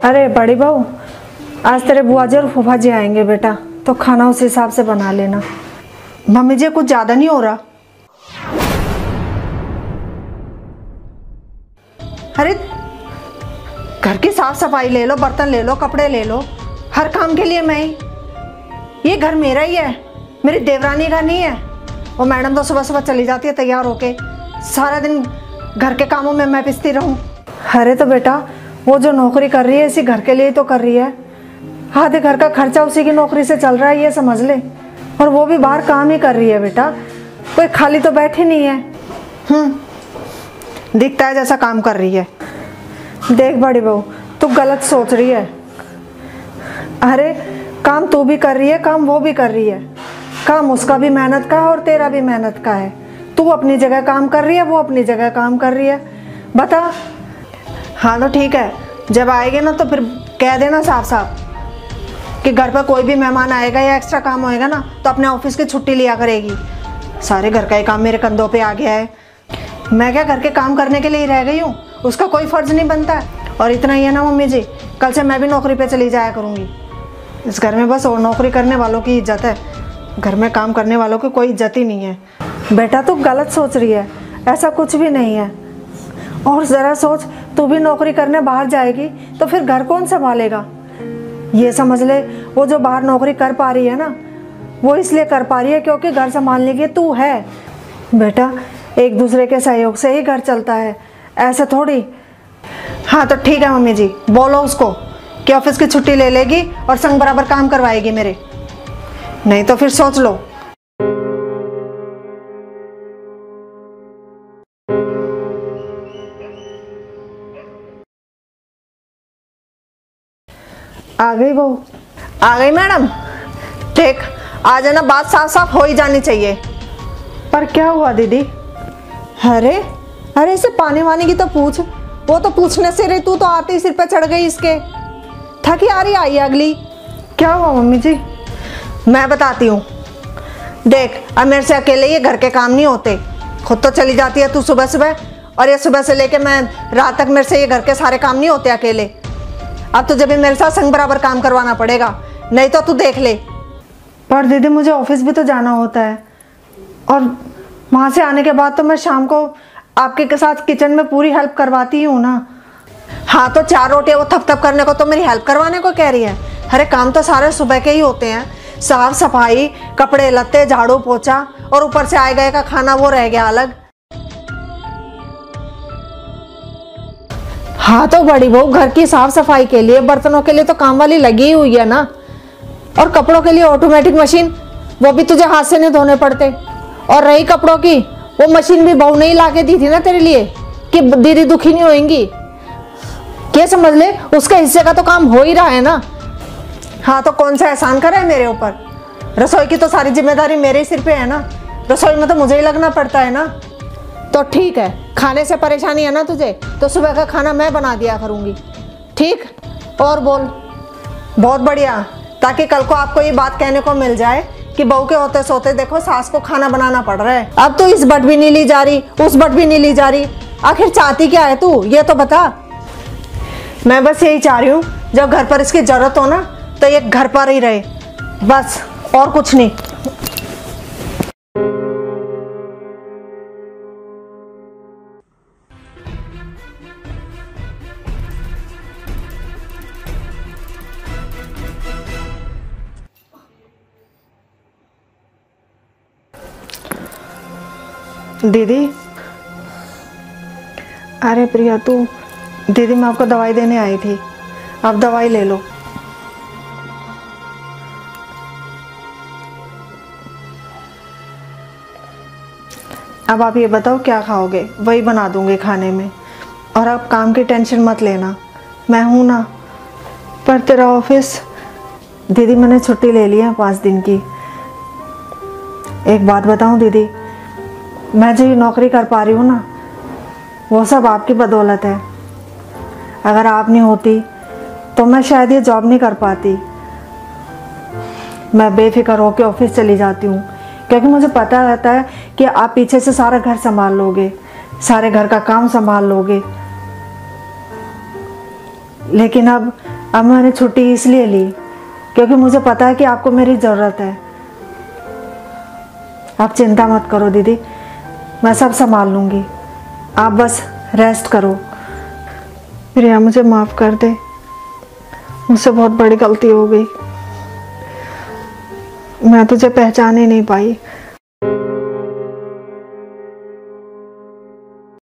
अरे बड़ी बहू, आज तेरे बुआ जी और फूफा जी आएँगे बेटा तो खाना उस हिसाब से बना लेना। मम्मी जी, कुछ ज़्यादा नहीं हो रहा? अरे, घर की साफ़ सफ़ाई ले लो, बर्तन ले लो, कपड़े ले लो, हर काम के लिए मैं ही। ये घर मेरा ही है, मेरी देवरानी का नहीं है। वो मैडम तो सुबह सुबह चली जाती है तैयार होके, सारा दिन घर के कामों में मैं पिसती रहूँ। अरे तो बेटा वो जो नौकरी कर रही है, इसी घर के लिए तो कर रही है। आधे घर का खर्चा उसी की नौकरी से चल रहा है, ये समझ ले। और वो भी बाहर काम ही कर रही है बेटा। कोई खाली तो बैठी नहीं है। हम्म। दिखता है जैसा काम कर रही है। देख बड़ी बहू, तू गलत सोच रही है। अरे, काम तू भी कर रही है, काम वो भी कर रही है। काम उसका भी मेहनत का है और तेरा भी मेहनत का है। तू अपनी जगह काम कर रही है, वो अपनी जगह काम कर रही है। बता हाँ तो ठीक है। जब आएगी ना तो फिर कह देना साफ़ साफ़ कि घर पर कोई भी मेहमान आएगा या एक्स्ट्रा काम होएगा ना तो अपने ऑफ़िस की छुट्टी लिया करेगी। सारे घर का ही काम मेरे कंधों पे आ गया है। मैं क्या घर के काम करने के लिए रह गई हूँ? उसका कोई फ़र्ज़ नहीं बनता। है और इतना ही है ना मम्मी जी, कल से मैं भी नौकरी पे चली जाया करूँगी। इस घर में बस और नौकरी करने वालों की इज़्ज़त है। घर में काम करने वालों की कोई इज़्ज़त ही नहीं है। बेटा तो गलत सोच रही है, ऐसा कुछ भी नहीं है। और ज़रा सोच तू भी नौकरी करने बाहर जाएगी तो फिर घर कौन संभालेगा? ये समझ ले, वो जो बाहर नौकरी कर पा रही है ना, वो इसलिए कर पा रही है क्योंकि घर संभालने की तू है। बेटा, एक दूसरे के सहयोग से ही घर चलता है, ऐसे थोड़ी। हाँ तो ठीक है मम्मी जी, बोलो उसको कि ऑफ़िस की छुट्टी ले लेगी और संग बराबर काम करवाएगी मेरे। नहीं तो फिर सोच लो। आ गई बहू आ गई मैडम। देख, आज है ना बात साफ़ साफ़ हो ही जानी चाहिए। पर क्या हुआ दीदी? अरे अरे इसे पानी वानी की तो पूछ। वो तो पूछने से रही, तू तो आती सिर पे चढ़ गई इसके। थकी आ रही आई अगली। क्या हुआ मम्मी जी? मैं बताती हूँ। देख, अब मेरे से अकेले ये घर के काम नहीं होते। खुद तो चली जाती है तू सुबह सुबह और ये सुबह से लेके मैं रात तक मेरे से ये घर के सारे काम नहीं होते अकेले। अब तुझे भी मेरे साथ संग बराबर काम करवाना पड़ेगा नहीं तो तू देख ले। पर दीदी मुझे ऑफ़िस भी तो जाना होता है। और वहाँ से आने के बाद तो मैं शाम को आपके के साथ किचन में पूरी हेल्प करवाती हूँ ना। हाँ तो चार रोटियाँ वो थप थप करने को तो मेरी हेल्प करवाने को कह रही है। अरे काम तो सारे सुबह के ही होते हैं। साफ़ सफ़ाई कपड़े लत्ते झाड़ू पोछा और ऊपर से आए गए का खाना वो रह गया अलग। हाँ तो बड़ी बहू, घर की साफ़ सफ़ाई के लिए, बर्तनों के लिए तो काम वाली लगी हुई है ना? और कपड़ों के लिए ऑटोमेटिक मशीन वो भी तुझे हाथ से नहीं धोने पड़ते। और रही कपड़ों की, वो मशीन भी बहू नहीं ला के दी थी ना तेरे लिए, कि दीदी दुखी नहीं होएँगी। क्या समझ ले, उसके हिस्से का तो काम हो ही रहा है ना? हाँ तो कौन सा एहसान करे मेरे ऊपर? रसोई की तो सारी ज़िम्मेदारी मेरे ही सिर पे है ना? रसोई में तो मुझे ही लगना पड़ता है ना? तो ठीक है खाने से परेशानी है ना तुझे तो सुबह का खाना मैं बना दिया करूँगी। ठीक? और बोल। बहुत बढ़िया। ताकि कल को आपको ये बात कहने को मिल जाए कि बहू के होते सोते देखो सास को खाना बनाना पड़ रहा है। अब तो इस बट भी नहीं ली जा रही, उस बट भी नहीं ली जा रही। आखिर चाहती क्या है तू? ये तो बता। मैं बस यही चाह रही हूँ, जब घर पर इसकी ज़रूरत हो ना तो ये घर पर ही रहे। बस, और कुछ नहीं। दीदी। अरे प्रिया, तू दीदी, मैं आपको दवाई देने आई थी। आप दवाई ले लो। अब आप ये बताओ, क्या खाओगे? वही बना दूँगी खाने में। और आप काम की टेंशन मत लेना। मैं हूँ ना, पर तेरा ऑफ़िस दीदी, मैंने छुट्टी ले ली है पाँच दिन की। एक बात बताऊँ, दीदी मैं जो ये नौकरी कर पा रही हूँ ना, वो सब आपकी बदौलत है। अगर आप नहीं होती तो मैं शायद ये जॉब नहीं कर पाती। मैं बेफिक्र होकर ऑफ़िस चली जाती हूँ, क्योंकि मुझे पता रहता है कि आप पीछे से सारा घर संभाल लोगे, सारे घर का काम संभाल लोगे। लेकिन अब अब मैंने छुट्टी इसलिए ली, क्योंकि मुझे पता है कि आपको मेरी ज़रूरत है। आप चिंता मत करो दीदी मैं सब संभाल लूँगी। आप बस रेस्ट करो। प्रिया मुझे माफ़ कर दे। मुझसे बहुत बड़ी गलती हो गई। मैं तुझे पहचान ही नहीं पाई।